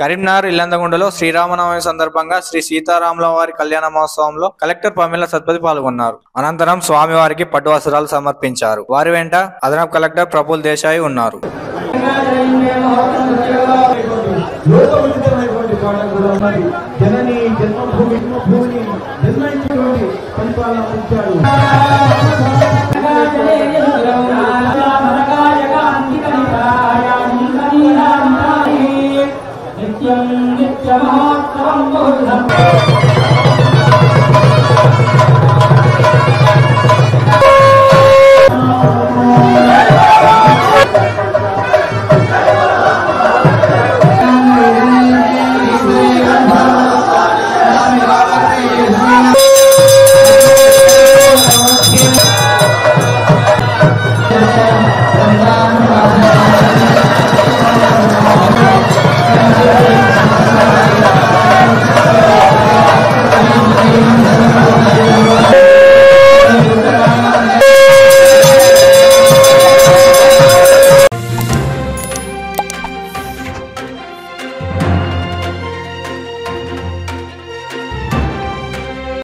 కరీంనగర్ ఇల్లందగుండలో శ్రీరామనవమి సందర్భంగా శ్రీ సీతారాముల వారి కళ్యాణ మహోత్సవంలో కలెక్టర్ పమిళ సత్పతి పాల్గొన్నారు. అనంతరం స్వామివారికి పట్టు వస్త్రాలు సమర్పించారు. వారి వెంట అదనపు కలెక్టర్ ప్రఫుల్ దేశాయి ఉన్నారు. జనని జన్మభూమి नित्यं नित्यमहात्मं